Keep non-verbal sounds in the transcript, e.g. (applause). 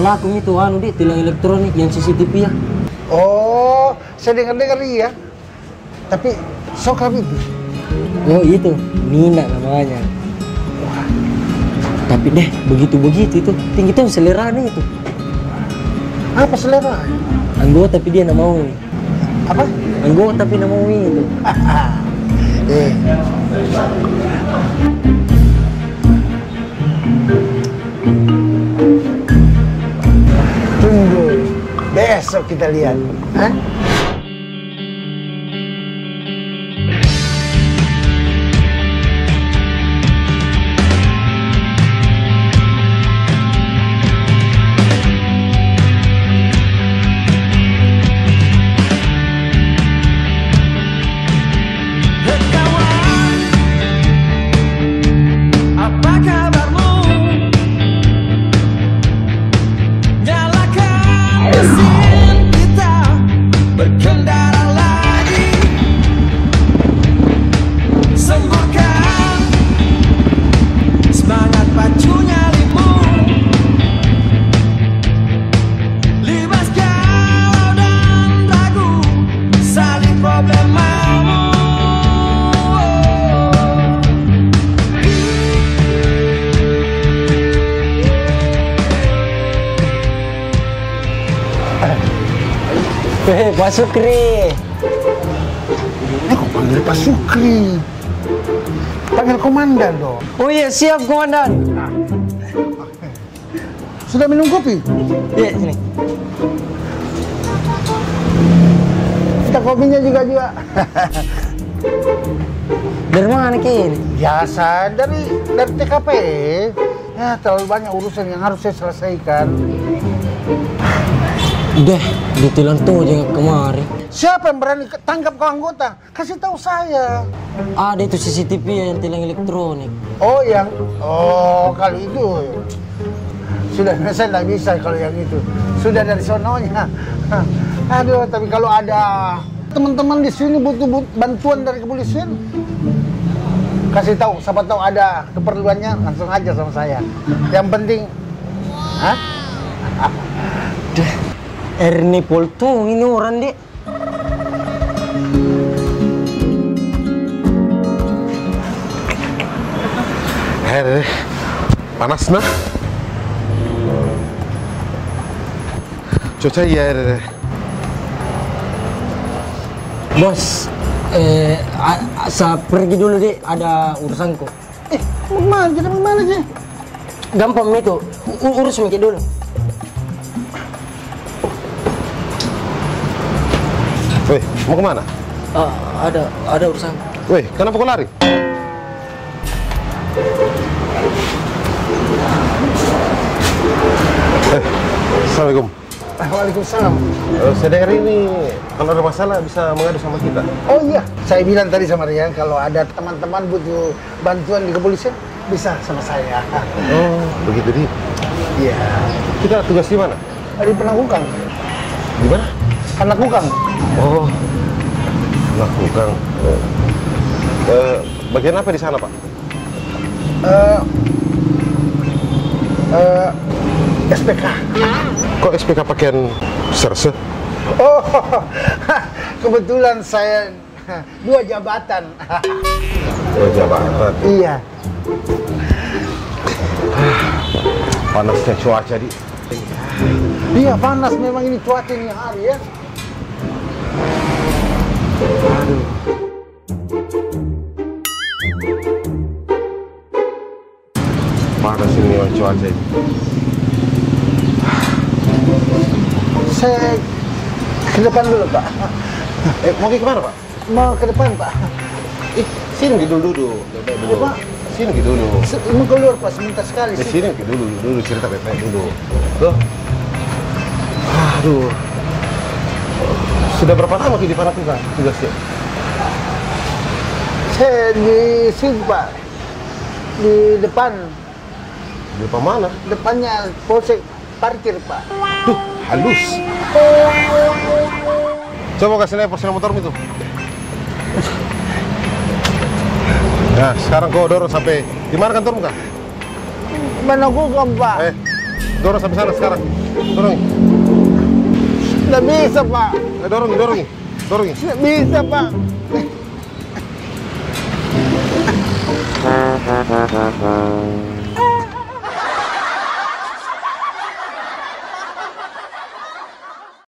Salah aku itu anu di tilang elektronik yang CCTV ya. Oh, saya dengar-dengar iya. Tapi sokap itu. Oh itu Nina namanya. Tapi deh begitu-begitu itu tinggi tuh selera nih itu. Apa selera? Anggota tapi dia nggak mau. Apa? Anggota tapi nggak mau itu. (laughs) eh, tunggu. Besok kita lihat. Hah? Eh, Pak Sukri. Ini kok panggil Pak Sukri? Panggil komandan dong. Oh iya, siap komandan. Sudah minum kopi? Iya, sini. Kita kopinya juga juga. Dari mana Kin? Biasa dari dari TKP. Ya terlalu banyak urusan yang harus saya selesaikan. Deh, ditilang tuh aja kemari. Siapa yang berani tangkap kau anggota? Kasih tahu saya. Ada itu CCTV yang tilang elektronik. Oh yang oh kalau itu sudah (laughs) saya tidak bisa kalau yang itu sudah dari sononya. (laughs) Aduh tapi kalau ada teman-teman di sini butuh but- bantuan dari kepolisian kasih tahu siapa tahu ada keperluannya langsung aja sama saya. Yang penting Hah? Ernie Poltung ini orang dek. Eh, panas nah. Cuaca iya, eh, Bos, eh, saya pergi dulu deh, ada urusanku. Eh, mana jadi mana sih? Gampang itu, urus mikir dulu. Mau ke mana? Ah, ada, ada urusan. Weh, kenapa kau lari? Eh, Assalamualaikum. Waalaikumsalam. Eh, saya dengar ini kalau ada masalah bisa mengadu sama kita. Oh iya, saya bilang tadi sama Rian kalau ada teman-teman butuh bantuan di kepolisian bisa sama saya. (laughs) Oh, begitu di. Iya. Kita tugas di mana? Di penakukang. Di mana? Penakukang. Oh, lakukan. Eh, eh, bagian apa di sana, Pak? Eh eh SPK. Kok SPK pakaian serse? Oh, (laughs) kebetulan saya dua jabatan. Oh, jabatan. iya. Panasnya cuaca di. Iya panas memang ini cuaca ini hari ya. Aduh. Panas ini cuaca ini. Saya ke depan dulu Pak. Eh, mau pergi ke mana, Pak? Mau ke depan Pak. Ih, sini dulu dulu. Dulu. Pak. Sini gitu dulu. Mau keluar Pak sebentar sekali Di sih. sini gitu dulu, dulu cerita baik dulu. Tuh. Aduh. Sudah berapa lama di Parakuka tugasnya? Saya di sini Pak. Di depan, Di depan mana? depannya polsek parkir Pak. Tuh, halus. Coba kasih lihat posisi motor itu. Nah, sekarang kau dorong sampai di mana kantormu kan? Mana gugam Pak? Eh, Dorong sampai sana sekarang. Dorong. Tidak bisa, Pak. Eh, dorong, dorong. Dorong. Tidak bisa, Pak. Ha ha ha ha.